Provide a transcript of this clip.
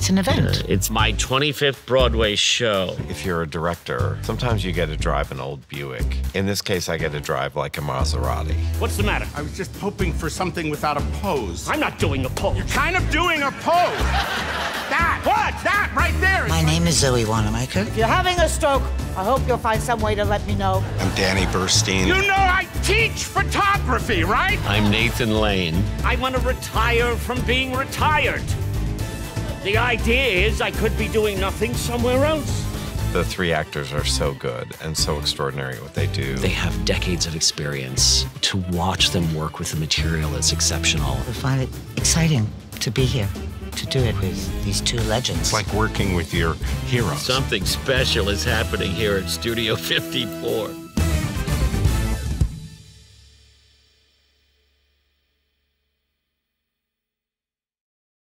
It's an event. It's my 25th Broadway show. If you're a director, sometimes you get to drive an old Buick. In this case, I get to drive like a Maserati. What's the matter? I was just hoping for something without a pose. I'm not doing a pose. You're kind of doing a pose. that. What? That right there. My name is Zoe Wanamaker. If you're having a stroke, I hope you'll find some way to let me know. I'm Danny Burstein. You know I teach photography, right? I'm Nathan Lane. I want to retire from being retired. The idea is I could be doing nothing somewhere else. The three actors are so good and so extraordinary at what they do. They have decades of experience. To watch them work with the material is exceptional. I find it exciting to be here, to do it with these two legends. It's like working with your heroes. Something special is happening here at Studio 54.